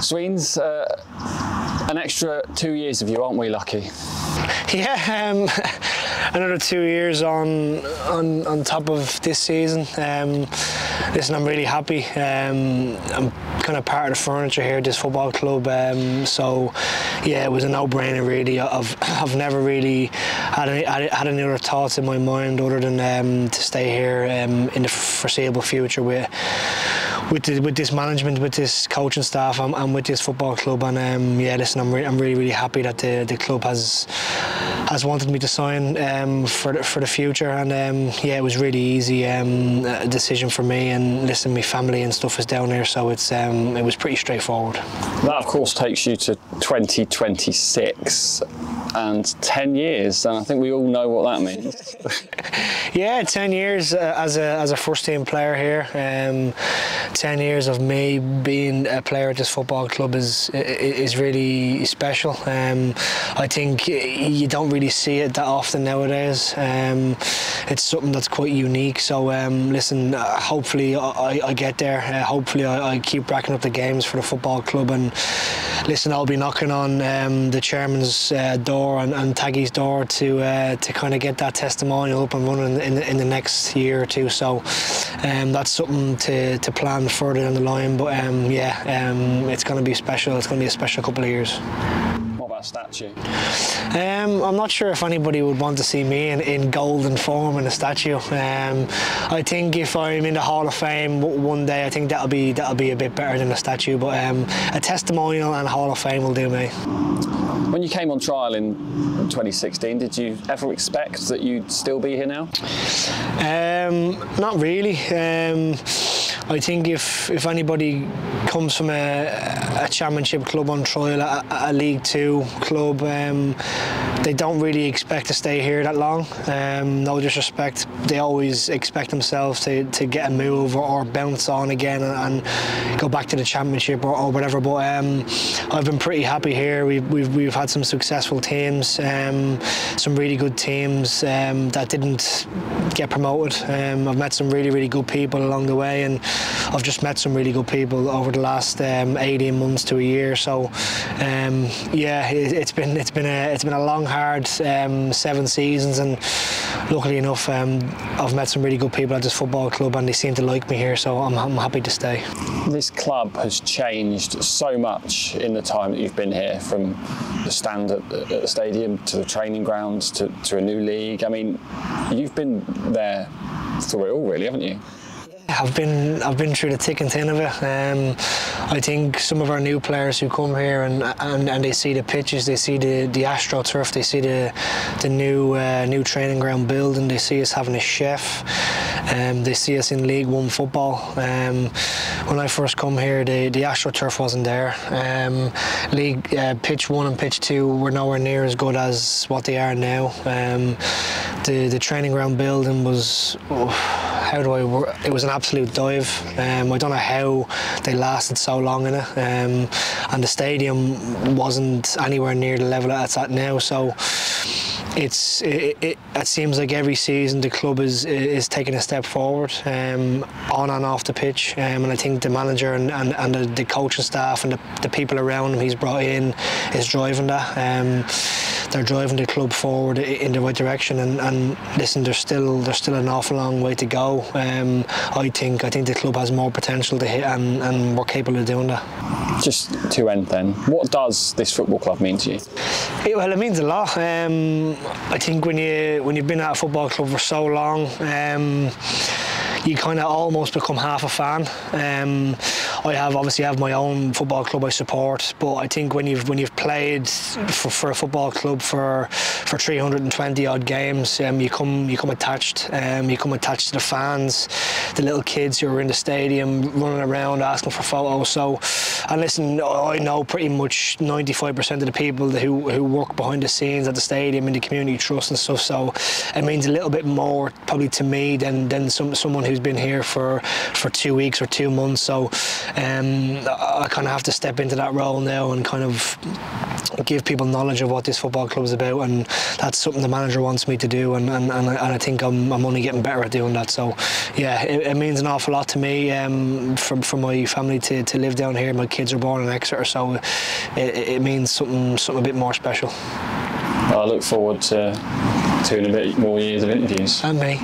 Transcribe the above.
Sweens, uh, an extra two years of you, aren't we lucky? Yeah, um, another two years on on on top of this season. Um, listen, I'm really happy. Um, I'm kind of part of the furniture here at this football club. Um, so, yeah, it was a no-brainer really. I've I've never really had any had any other thoughts in my mind other than um, to stay here um, in the foreseeable future with with the, with this management, with this coaching staff, and, and with this football club. And um, yeah, listen, I'm, re I'm really really happy that the, the club has has wanted me to sign um, for the, for the future. And um, yeah, it was really easy um, decision for me. And listen, my family and stuff is down here, so it's um, it was pretty straightforward. That of course takes you to 2026 and 10 years, and I think we all know what that means. yeah, 10 years uh, as a as a first team player here. Um, 10 years of me being a player at this football club is is really special. Um, I think you don't really see it that often nowadays. Um, it's something that's quite unique. So um, listen, uh, hopefully I, I, get there. Uh, hopefully I, I, keep racking up the games for the football club. And listen, I'll be knocking on um, the chairman's uh, door and, and Taggy's door to uh, to kind of get that testimonial up and running in the, in the next year or two. So um, that's something to, to plan further down the line. But um, yeah, um, it's going to be special. It's going to be a special couple of years What about statue? Um, I'm not sure if anybody would want to see me in, in golden form in a statue. Um, I think if I'm in the Hall of Fame one day, I think that'll be that'll be a bit better than a statue. But um, a testimonial and a Hall of Fame will do me. When you came on trial in 2016, did you ever expect that you'd still be here now? Um, not really. I think if if anybody comes from a, a championship club on trial, a, a League Two club, um, they don't really expect to stay here that long. Um, no disrespect, they always expect themselves to, to get a move or, or bounce on again and, and, go back to the championship or, or whatever. But um, I've been pretty happy here. We've we've, we've had some successful teams, um, some really good teams um, that didn't get promoted. Um, I've met some really really good people along the way and. I've just met some really good people over the last um, 18 months to a year. So um, yeah, it, has been it's been a it's been a long, hard seven seasons, and luckily enough, I've met some really good people at this football club, and they seem to like me here. So I'm, I'm happy to stay. This club has changed so much in the time that you've been here, from the stand at the, at the stadium to the training grounds to, to a new league. I mean, you've been there through it all, really, haven't you? I've been I've been through the thick and thin of it. Um, I think some of our new players who come here and, and, and they see the pitches, they see the, the AstroTurf, they see the the new uh, new training ground building, they see us having a chef, um, they see us in League One football. Um, when I first come here, the the AstroTurf wasn't there. Um, League uh, pitch one and pitch two were nowhere near as good as what they are now. Um, the the training ground building was. Oh, how do I work? It was an absolute dive. Um, I don't know how they lasted so long in it. Um, and the stadium wasn't anywhere near the level that it's at now. So it's it, it, it, seems like every season the club is is taking a step forward um, on and off the pitch um, and I think the manager and, and, and the, the coaching staff and the, the people around him he's brought in is driving that um, they're driving the club forward in the right direction. And, and listen, there's still there's still an awful long way to go. Um, I think I think the club has more potential to hit, and, and we're capable of doing that. Just to end then, what does this football club mean to you? It, well, it means a lot. Um, I think when you when you've been at a football club for so long. Um, you kind of almost become half a fan. Um, I have obviously have my own football club I support, but I think when you've when you've played for, for a football club for for 320 odd games, um, you come you come attached. Um, you come attached to the fans, the little kids who are in the stadium running around asking for photos. So, and listen, I know pretty much 95% of the people who who work behind the scenes at the stadium in the community trust and stuff. So, it means a little bit more probably to me than than some someone who's been here for for two weeks or two months. So um, I kind of have to step into that role now and kind of give people knowledge of what this football club is about, and that's something the manager wants me to do, and, and, and, I, think I'm, I'm only getting better at doing that. So, yeah, it, it means an awful lot to me um, for, for my family to, to live down here. My kids are born in Exeter, so it, it means something something a bit more special. I look forward to two and a bit more years of interviews. And me.